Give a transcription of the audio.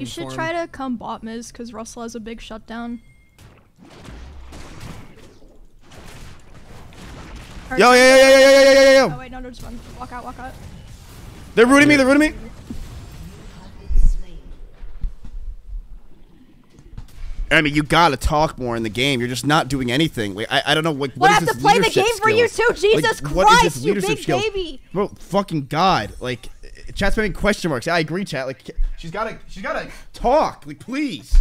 You should try to come bot Miz because Russell has a big shutdown. Yo, yo, yo, yo, yo, yo, yo, yo, yo, Oh wait, no, no, just run. Walk out, walk out. They're rooting me. They're rooting me. I mean, you gotta talk more in the game. You're just not doing anything. Like, I, I don't know. Well, what I is have to play the game for you too. Jesus Like, what Christ, you big skill? baby. Bro, fucking God. Like, chat's making question marks. I agree, chat. Like, she's gotta, she's gotta talk. Like, please.